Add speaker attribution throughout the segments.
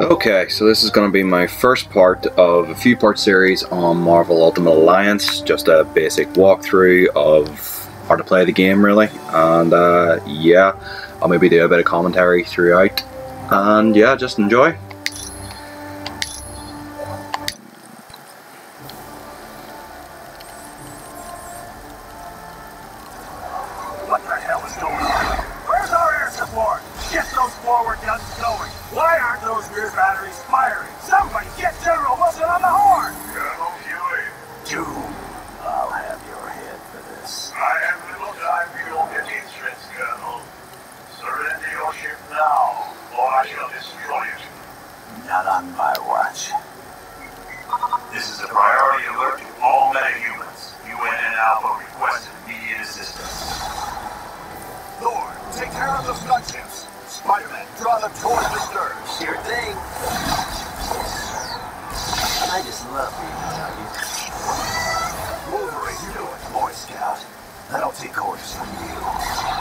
Speaker 1: Okay, so this is going to be my first part of a few part series on Marvel Ultimate Alliance. Just a basic walkthrough of how to play the game, really. And uh, yeah, I'll maybe do a bit of commentary throughout. And yeah, just enjoy.
Speaker 2: It,
Speaker 3: Boy Scout. Don't take orders from you.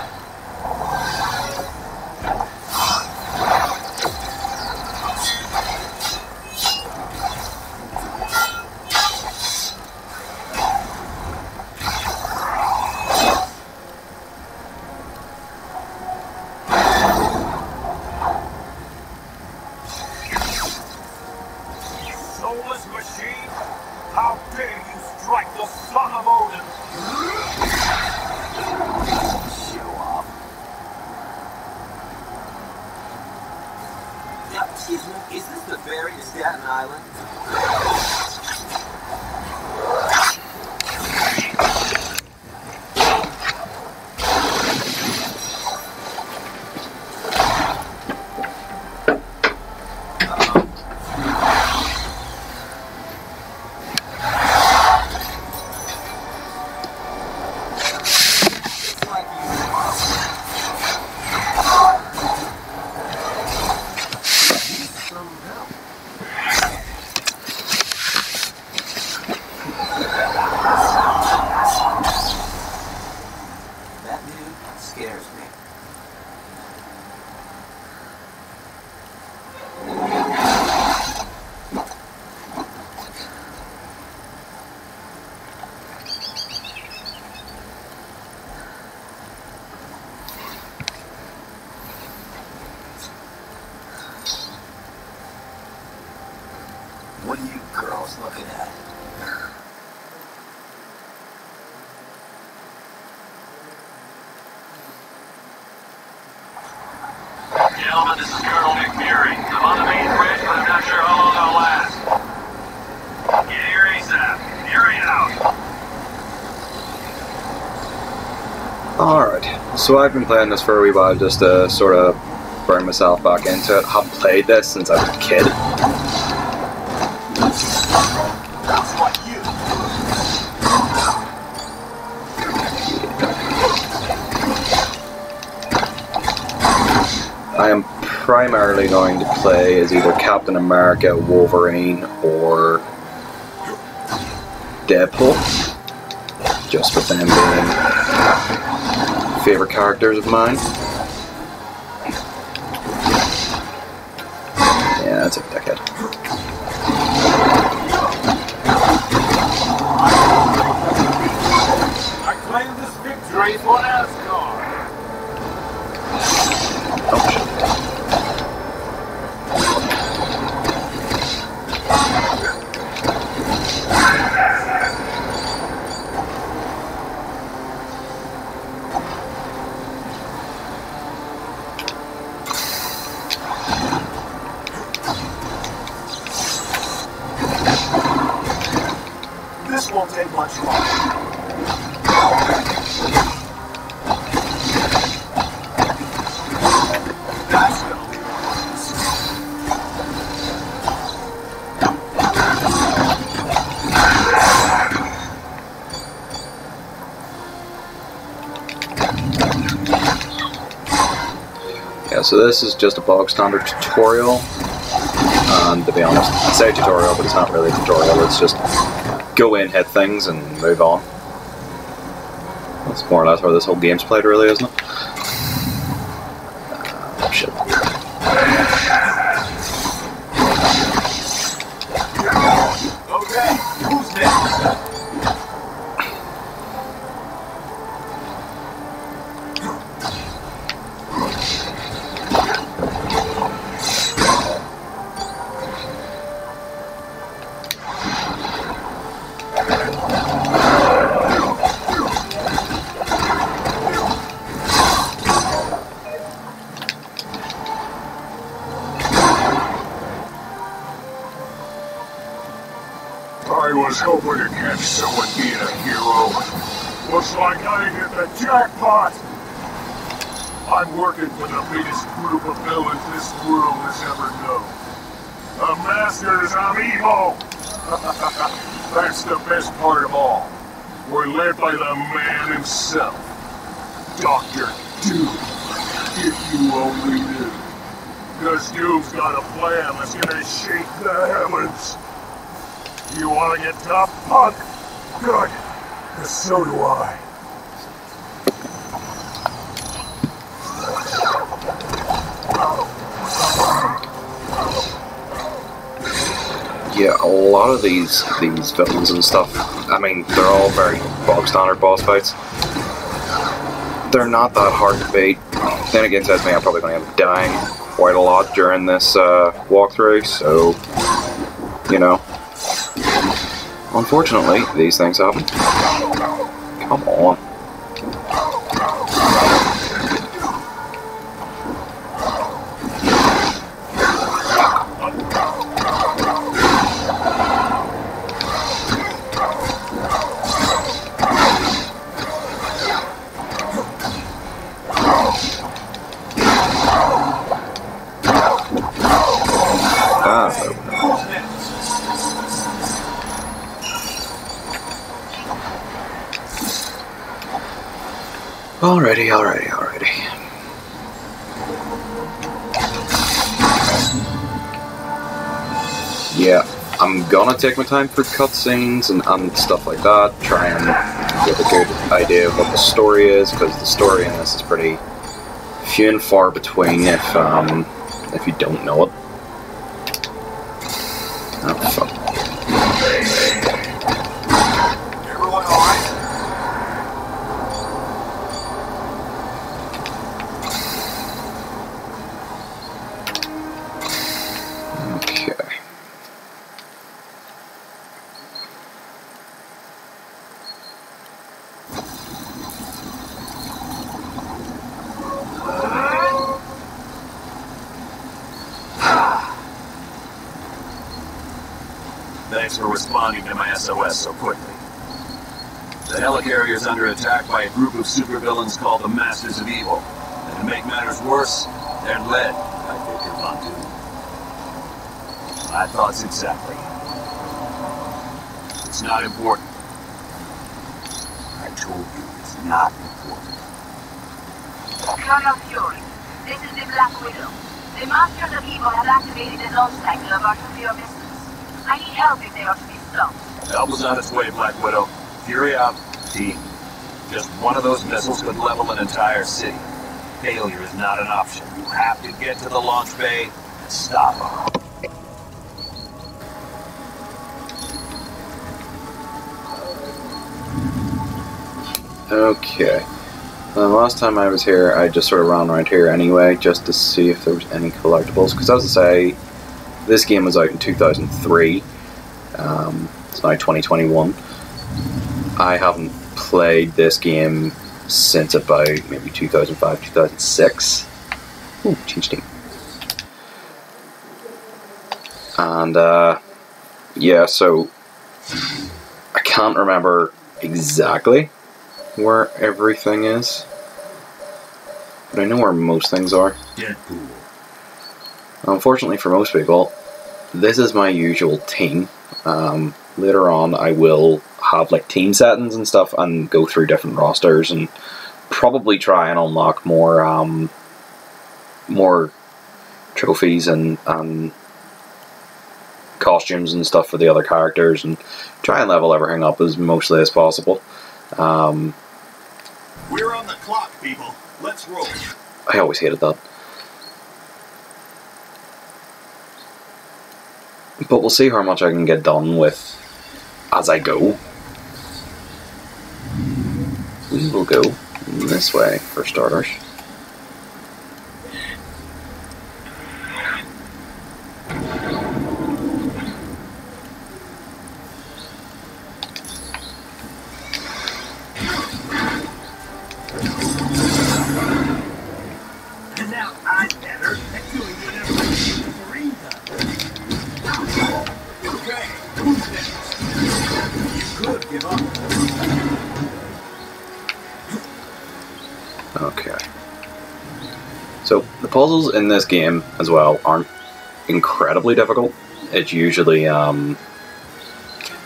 Speaker 1: So I've been playing this for a wee while just to sort of burn myself back into it. I've played this since I was a kid. I am primarily going to play as either Captain America, Wolverine, or Deadpool. Just with them being favorite characters of mine. So this is just a bog standard tutorial. And to be honest, I say tutorial, but it's not really a tutorial. It's just go in, hit things, and move on. That's more or less how this whole game's played, really, isn't it?
Speaker 4: All. We're led by the man himself. Dr. Doom. If you only knew. Because Doom's got a plan that's gonna shake the heavens. You wanna get tough, punk? Good. 'Cause so do I.
Speaker 1: Yeah, a lot of these these villains and stuff. I mean, they're all very bog standard boss fights. They're not that hard to beat. Then again, says me, I'm probably going to end up dying quite a lot during this uh, walkthrough. So, you know, unfortunately, these things happen. Come on. Alrighty, alrighty, alrighty. Yeah, I'm gonna take my time for cutscenes and, and stuff like that. Try and get a good idea of what the story is, because the story in this is pretty few and far between if um if you don't know it. Oh fuck.
Speaker 4: Everyone alright?
Speaker 1: Okay.
Speaker 3: Thanks for responding to my SOS so quickly. The helicarrier's under attack by a group of supervillains called the Masters of Evil. And to make matters worse, they're led by Victor Von Doom. My thoughts exactly. It's not important. I told you it's not important.
Speaker 5: Colonel Fury, this is the Black Widow. The Masters of Evil have activated the launch cycle of our nuclear missiles. I need help if they are to be stopped.
Speaker 3: Help is on its way, Black Widow. Fury out. Team. Just one of those missiles could level an entire city. Failure is not an option. You have to get to the launch bay and stop them.
Speaker 1: Okay. The last time I was here, I just sort of ran around here anyway, just to see if there was any collectibles. Because as I say, this game was out in 2003. Um, it's now 2021. I haven't played this game since about maybe 2005, 2006. Ooh, change team. And uh, yeah, so I can't remember exactly where everything is. But I know where most things are.
Speaker 3: Deadpool.
Speaker 1: Unfortunately for most people, this is my usual team. Um, later on, I will have like team settings and stuff and go through different rosters and probably try and unlock more um, more trophies and, and costumes and stuff for the other characters and try and level everything up as mostly as possible. Um,
Speaker 4: We're on the clock, people. Let's roll.
Speaker 1: I always hated that. But we'll see how much I can get done with as I go. We will go this way for starters.
Speaker 4: Okay.
Speaker 1: So the puzzles in this game as well aren't incredibly difficult. It's usually um,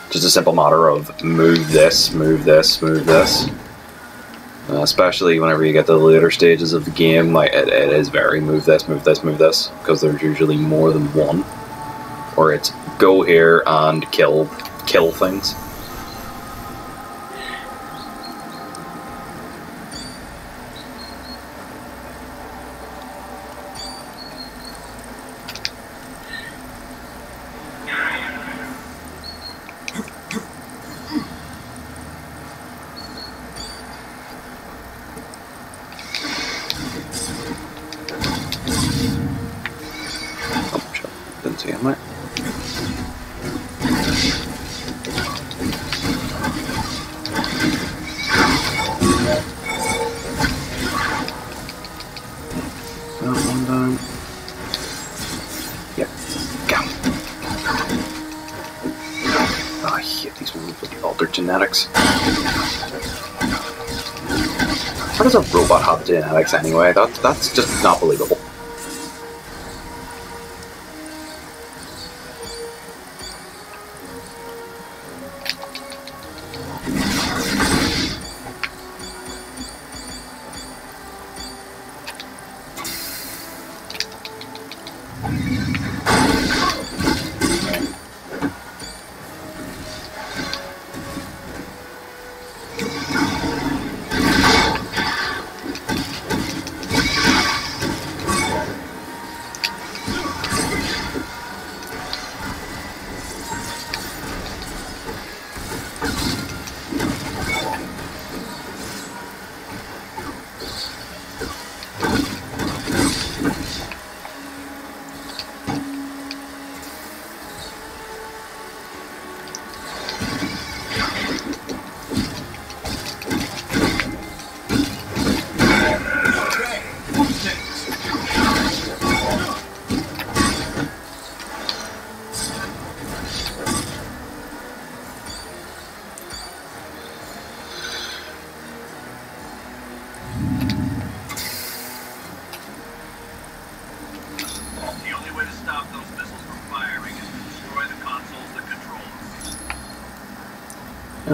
Speaker 1: just a simple matter of move this, move this, move this. Uh, especially whenever you get to the later stages of the game, like it, it is very move this, move this, move this, because there's usually more than one. Or it's go here and kill kill things. These ones with the altered genetics. How does a robot have genetics anyway? That, that's just not believable.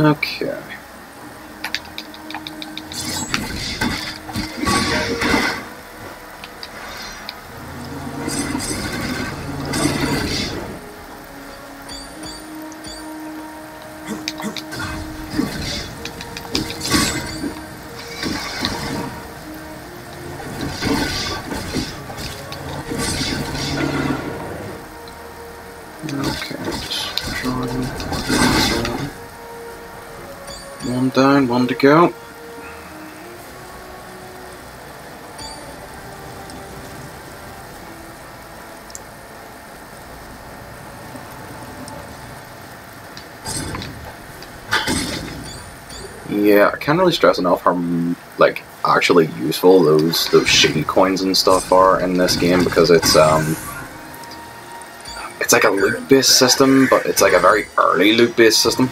Speaker 3: Okay,
Speaker 1: one to go. Yeah, I can't really stress enough how like actually useful those those shitty coins and stuff are in this game because it's um it's like a loot based system, but it's like a very early loot based system.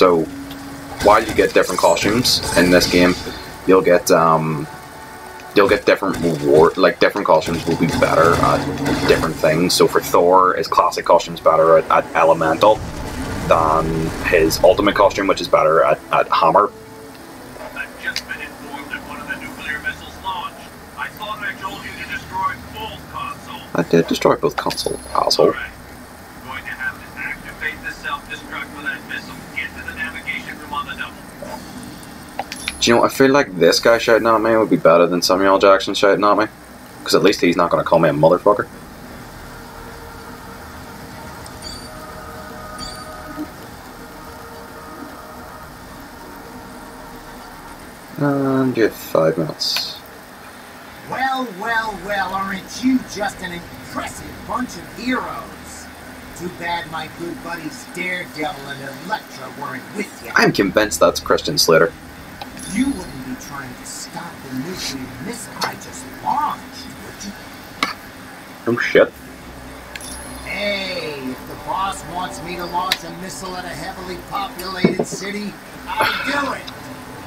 Speaker 1: So while you get different costumes in this game, you'll get um you'll get different reward like different costumes will be better at different things. So for Thor, his classic costume's better at, at elemental than his ultimate costume, which is better at, at hammer.
Speaker 3: I've just been informed that one of the nuclear missiles launched. I thought I told you to destroy both consoles.
Speaker 1: I did destroy both console asshole.
Speaker 3: Alright. Going to have to activate the self-destruct for that missile. Get to the navigation room on the double.
Speaker 1: Do you know what? I feel like this guy shouting at me would be better than Samuel Jackson shouting at me. Because at least he's not going to call me a motherfucker. And you have five minutes.
Speaker 6: Well, well, well, aren't you just an impressive bunch of heroes? Too bad my good buddies Daredevil and Elektra weren't with you.
Speaker 1: I'm convinced that's Christian Slater.
Speaker 6: You wouldn't be trying to stop the nuclear missile I just launched, would you?
Speaker 1: Oh shit.
Speaker 6: Hey, if the boss wants me to launch a missile at a heavily populated city, I'll do it.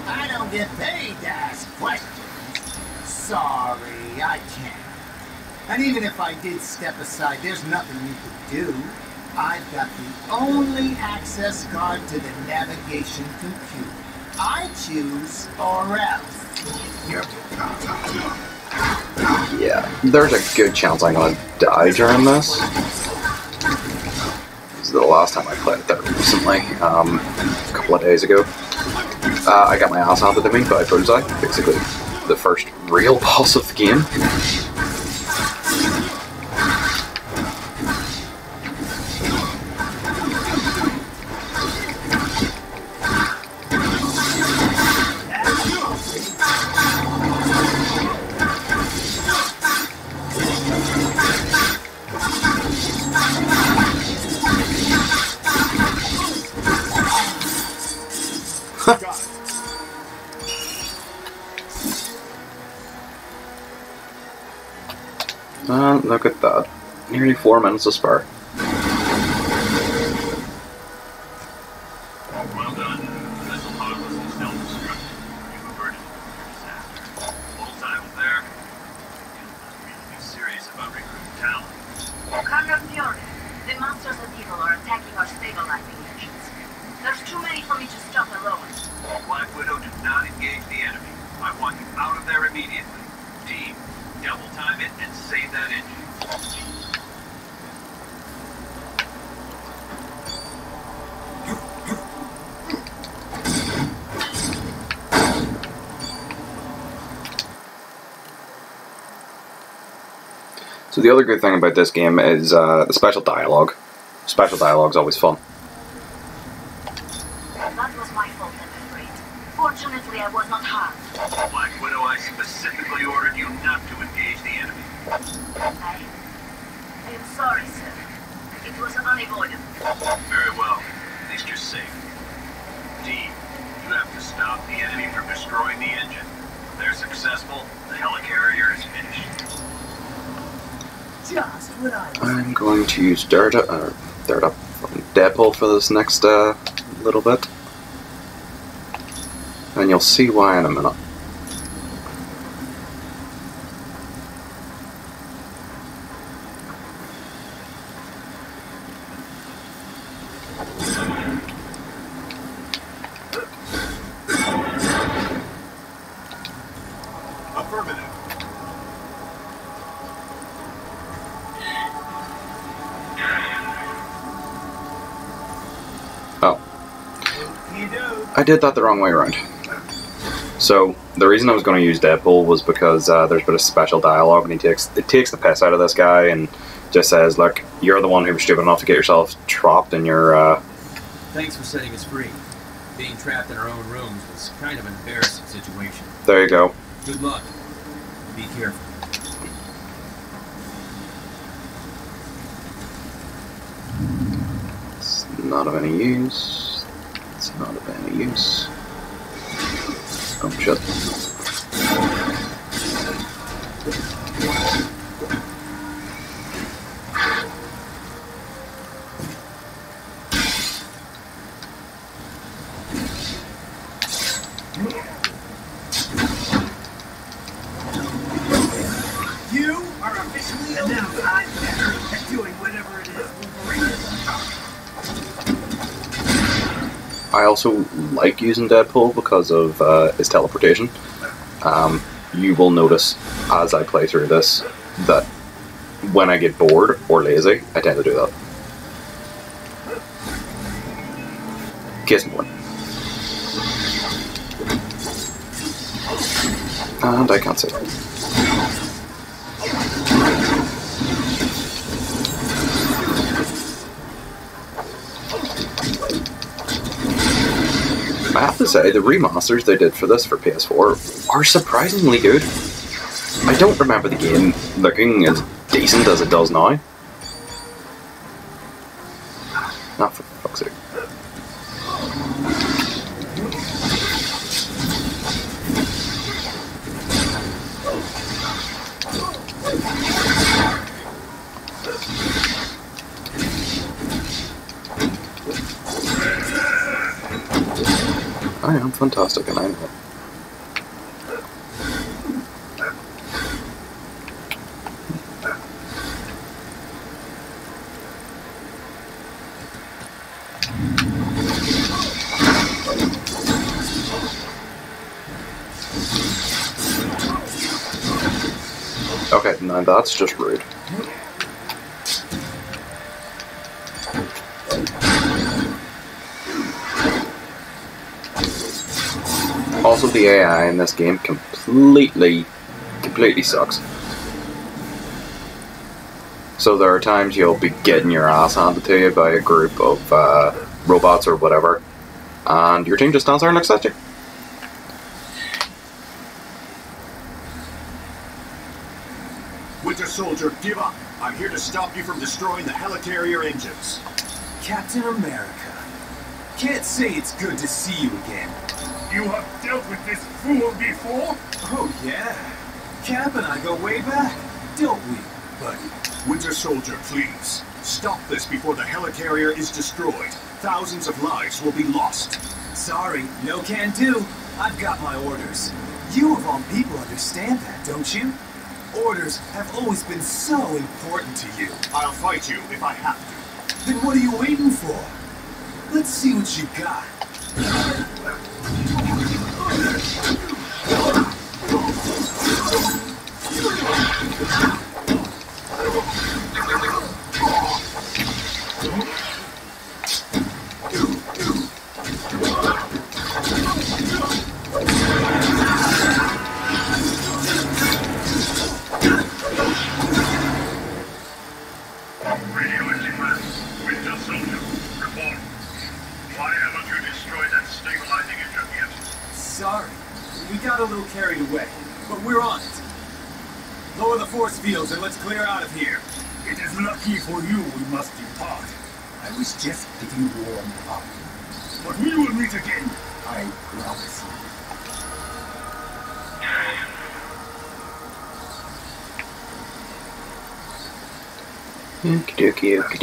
Speaker 6: I don't get paid to ask questions. Sorry, I can't. And even if I did step aside, there's nothing you could do. I've got the only access card to the navigation computer. I choose or else.
Speaker 1: Yeah, there's a good chance I'm gonna die during this. This is the last time I played it there recently, um, a couple of days ago. Uh, I got my ass handed to me by Bullseye, basically the first real boss of the game. Look at that. Nearly four minutes to spare. Good thing about this game is uh, the special dialogue. Special dialogue's always fun.
Speaker 5: That was my fault, I'm afraid. Fortunately, I was not harmed.
Speaker 3: Black Widow, I specifically ordered you not to engage the enemy.
Speaker 5: I... I am sorry, sir. It was unavoidable.
Speaker 3: Very well. At least you're safe. Team, you have to stop the enemy from destroying the engine. If they're successful, the helicarrier is finished.
Speaker 1: I'm going to use Dirt, uh, Up, Deadpool for this next uh, little bit. And you'll see why in a minute. I did that the wrong way around. So the reason I was going to use Deadpool was because uh, there's a bit of special dialogue, and he takes it takes the piss out of this guy and just says, "Look, you're the one who was stupid enough to get yourself trapped in your." Uh,
Speaker 7: Thanks for setting us free. Being trapped in our own rooms was kind of an embarrassing situation.
Speaker 1: there you go.
Speaker 7: Good luck. Be careful.
Speaker 1: It's not of any use. It's not of any use. Oh shit.
Speaker 6: You are officially a now I'm better at doing whatever it is Wolverine
Speaker 1: I also like using Deadpool because of uh, his teleportation. Um, you will notice as I play through this that when I get bored or lazy, I tend to do that. Case in point. And I can't see. Have to say, the remasters they did for this for PS4 are surprisingly good. I don't remember the game looking as decent as it does now. Not for fuck's sake. I am fantastic, and I know it. Now that's just rude. Also, the AI in this game completely, completely sucks. So there are times you'll be getting your ass handed to you by a group of uh, robots or whatever, and your team just stands there and looks at you.
Speaker 3: Soldier, give up. I'm here to stop you from destroying the helicarrier engines.
Speaker 8: Captain America. Can't say it's good to see you again.
Speaker 4: You have dealt with this fool before?
Speaker 8: Oh, yeah. Cap and I go way back, don't we, buddy?
Speaker 3: Winter Soldier, please. Stop this before the helicarrier is destroyed. Thousands of lives will be lost.
Speaker 8: Sorry, no can do. I've got my orders. You of all people understand that, don't you? Orders have always been so important to you.
Speaker 3: I'll fight you if I have to.
Speaker 8: Then what are you waiting for? Let's see what you got.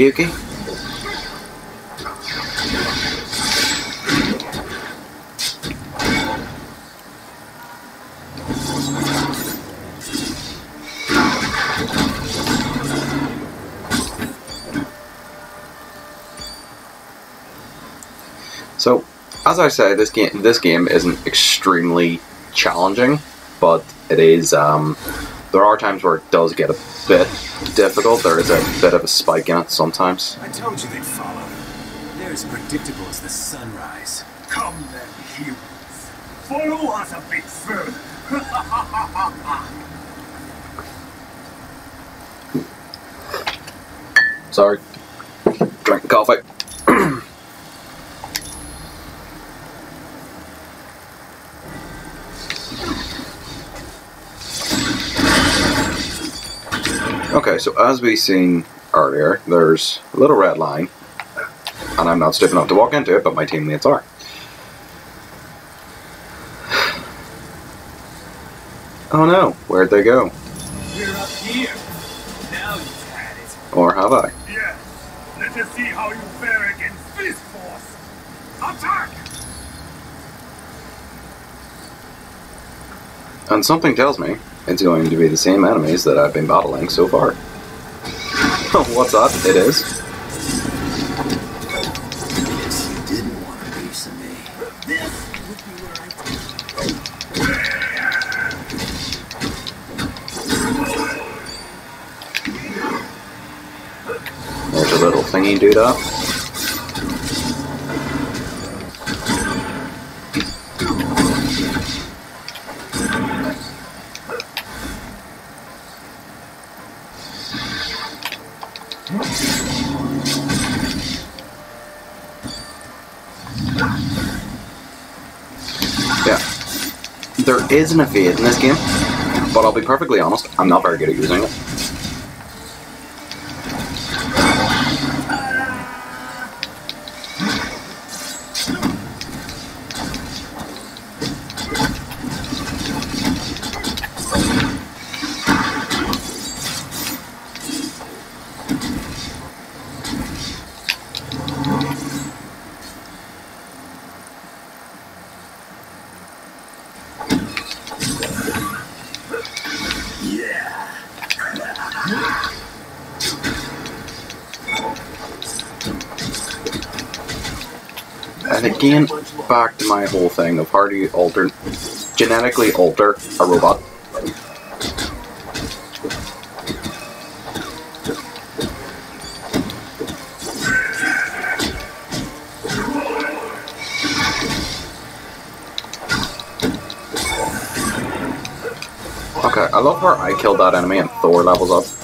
Speaker 1: Dokie, okie dokie. So, as I say, this game this game isn't extremely challenging, but it is. Um, there are times where it does get a bit difficult. There is a bit of a spike in it sometimes.
Speaker 8: I told you they'd follow. They're as predictable as the sunrise.
Speaker 4: Come then, humans. Follow us a bit further.
Speaker 1: Sorry, drinking coffee. Okay, so as we seen earlier, there's a little red line, and I'm not stupid enough to walk into it, but my teammates are. Oh no, where'd they go?
Speaker 8: We're up here. Now you've had it.
Speaker 1: Or have I?
Speaker 4: yes. Let us see how you fare against this force. Attack!
Speaker 1: And something tells me it's going to be the same enemies that I've been battling so far. What's up? It is. There's a little thingy dude that. Yeah. There is an evade in this game, but I'll be perfectly honest, I'm not very good at using it. Back to my whole thing of how do you alter, genetically alter a robot? Okay, I love how I killed that enemy and Thor levels up.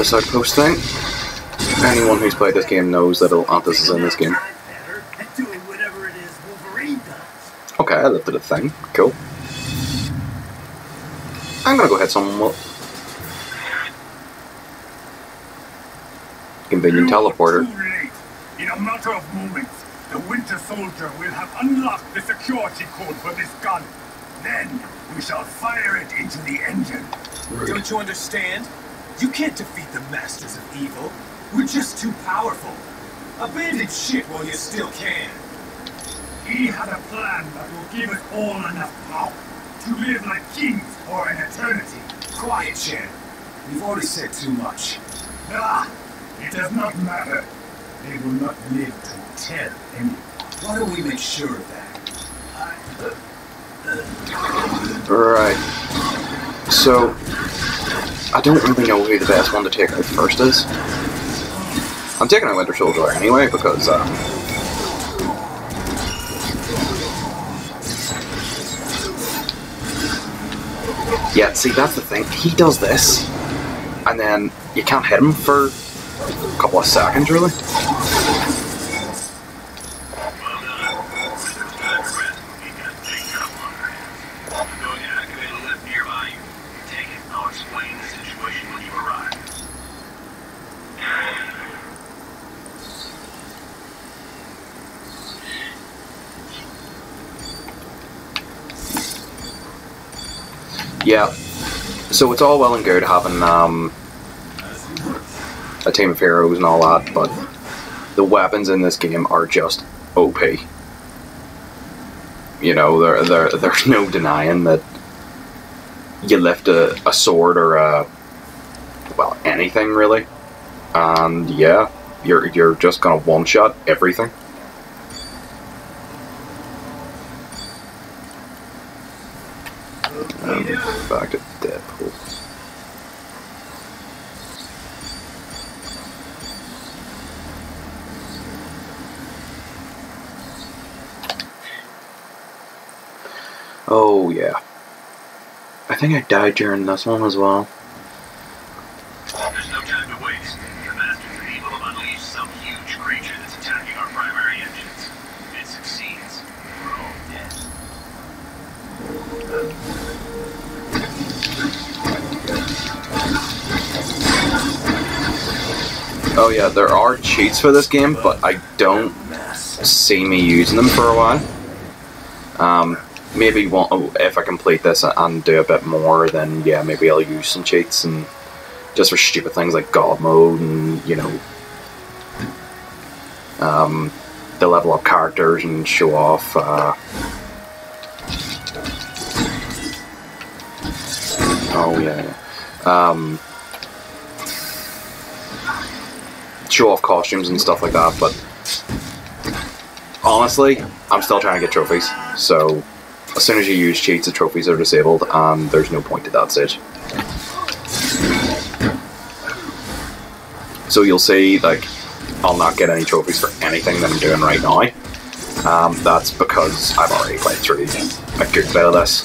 Speaker 1: Atlantis outpost thing. Anyone who's played this game knows that Atlantis is in this game.
Speaker 6: Better at doing whatever it is Wolverine does.
Speaker 1: Okay, I lifted a thing. Cool. I'm gonna go hit someone with convenient teleporter.
Speaker 4: In a matter of moments, the Winter Soldier will have unlocked the security code for this gun. Then we shall fire it into the engine.
Speaker 8: Don't you understand? You can't defeat the masters of evil. We're just too powerful. Abandon shit while you still can.
Speaker 4: He has a plan that will give us all enough power to live like kings for an eternity.
Speaker 8: Quiet, Shan. You've already said too much.
Speaker 4: Ah, it does not matter. They will not live to tell anyone.
Speaker 8: Why don't we make sure of that?
Speaker 1: Alright. So, I don't really know who the best one to take out first is. I'm taking out Winter Soldier anyway because, uh, Yeah, see, that's the thing. He does this, and then you can't hit him for a couple of seconds, really. Yeah. So it's all well and good having um, a team of heroes and all that, but the weapons in this game are just OP. You know, there, there, there's no denying that you lift a, a sword or a well anything really, and yeah, you're you're just gonna one shot everything. Um, back to Deadpool. Oh yeah. I think I died during this one as well.
Speaker 3: There's no time to waste. The Masters of Evil have unleashed some huge creature that's attacking our primary engines. If it succeeds, we're all dead.
Speaker 1: Oh yeah, there are cheats for this game, but I don't see me using them for a while. Um, maybe one, oh, if I complete this and do a bit more, then yeah, maybe I'll use some cheats and just for stupid things like God mode and you know, um, the level up characters and show off. Uh, oh yeah, yeah. Um, show off costumes and stuff like that, but honestly, I'm still trying to get trophies. So as soon as you use cheats, the trophies are disabled, and there's no point at that stage. So you'll see, like, I'll not get any trophies for anything that I'm doing right now. Um, that's because I've already played through a good bit of this.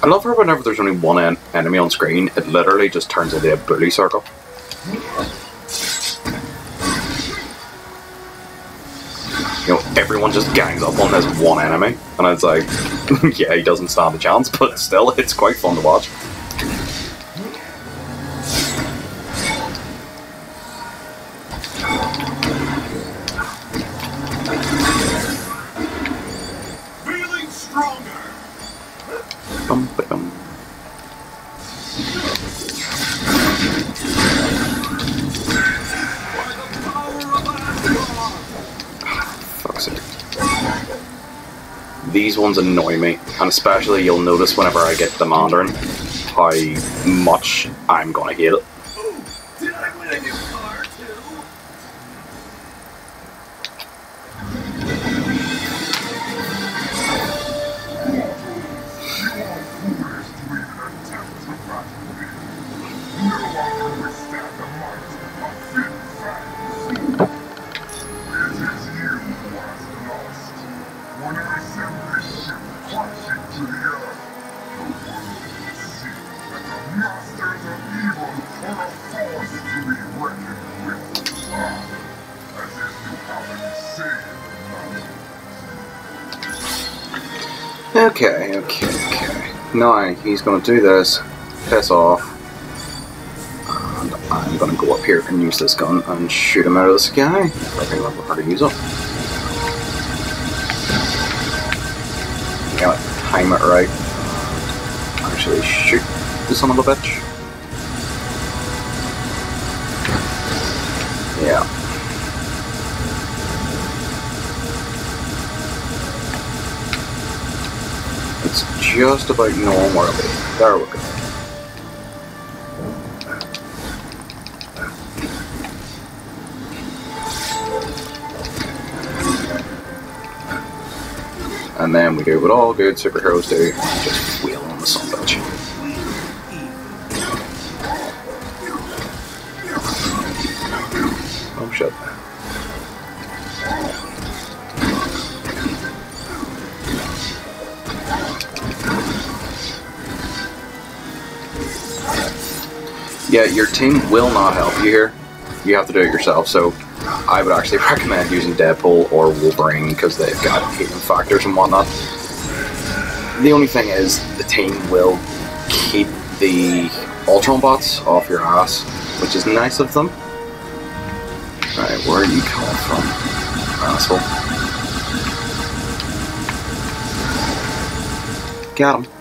Speaker 1: I love her whenever there's only one en enemy on screen, it literally just turns into a bully circle. Everyone just gangs up on this one enemy, and it's like, yeah, he doesn't stand a chance, but still, it's quite fun to watch. Ones annoy me, and especially you'll notice whenever I get the Mandarin how much I'm gonna hate it. Now he's gonna do this, piss off, and I'm gonna go up here and use this gun and shoot him out of the sky. I think I'll how to use it. Gotta time it right. Actually, shoot the son of a bitch. It's just about where There we go. And then we do what all good superheroes do, just wheel on the son Yeah, your team will not help you here. You have to do it yourself. So I would actually recommend using Deadpool or Wolverine because they've got healing factors and whatnot. The only thing is, the team will keep the Ultron bots off your ass, which is nice of them. Alright, where are you coming from, asshole? Got him.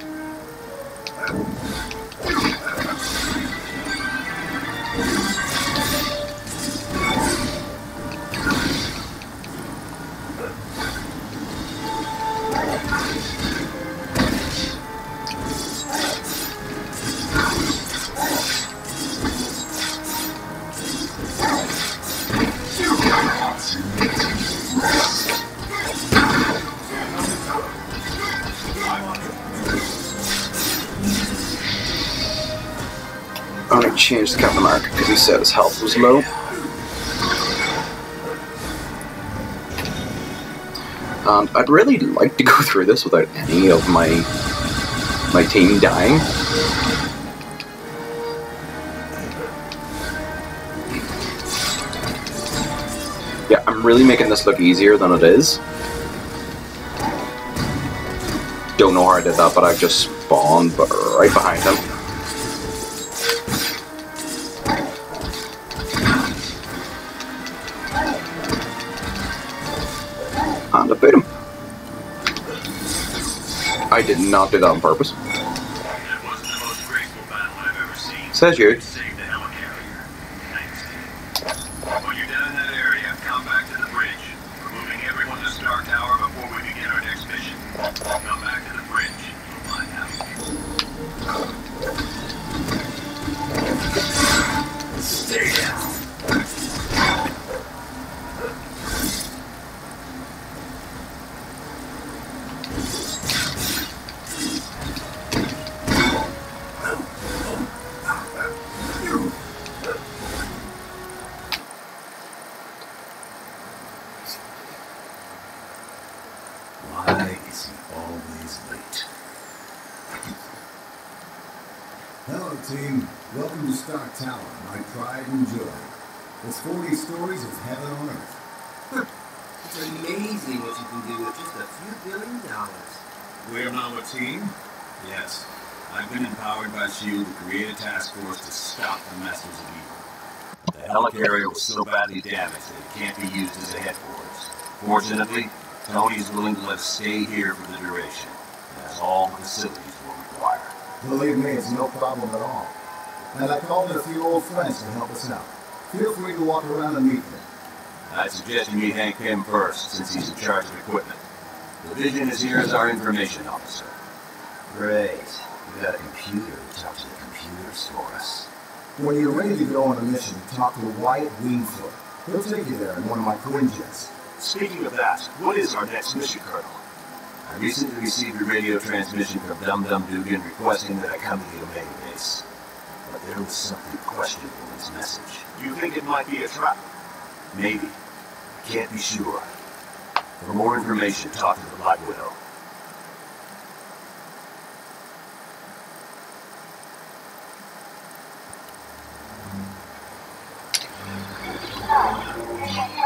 Speaker 1: Said his health was low. And I'd really like to go through this without any of my my team dying. Yeah, I'm really making this look easier than it is. Don't know how I did that, but I just spawned right behind him. Not do that on purpose.
Speaker 3: That wasn't the most graceful battle I've ever seen.
Speaker 1: Says you.
Speaker 3: Saved the helicarrier. Thanks. When you're done in that area, come back to the bridge. We're moving everyone to Stark Tower before we begin our next mission. Come back to the bridge. You'll find out.
Speaker 8: Stay down.
Speaker 9: Hello, team. Welcome to Stark Tower, my pride and joy. It's 40 stories of heaven on earth.
Speaker 10: It's amazing what you can do with just a few billion dollars.
Speaker 3: We're now a team? Yes. I've been empowered by SHIELD to create a task force to stop the Masters of Evil. The helicarrier was so badly damaged that it can't be used as a Fortunately, Tony's willing to let us stay here for the duration. as all the facilities we'll require.
Speaker 9: Believe me, it's no problem at all. And I called in a few old friends to help us out. Feel free to walk around and meet them.
Speaker 3: I'd suggest you meet Hank Pym first, since he's in charge of equipment. The Vision is here as our information officer.
Speaker 10: Great. We got a computer who talks to the computers for us.
Speaker 9: When you're ready to go on a mission, talk to Wyatt Wingfoot. He'll take you there in one of my Quinjets.
Speaker 3: Speaking of that, what is our next mission, Colonel? I recently received a radio transmission from Dum Dum Dugan requesting that I come to the Omega base. But there was something questionable in his message. You think it might be a trap? Maybe. I can't be sure. For more information, talk to the Black Widow.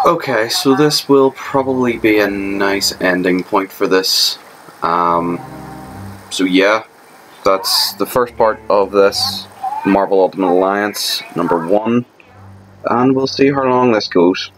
Speaker 1: Okay, so this will probably be a nice ending point for this. Um, so yeah, that's the first part of this Marvel Ultimate Alliance, number one. And we'll see how long this goes.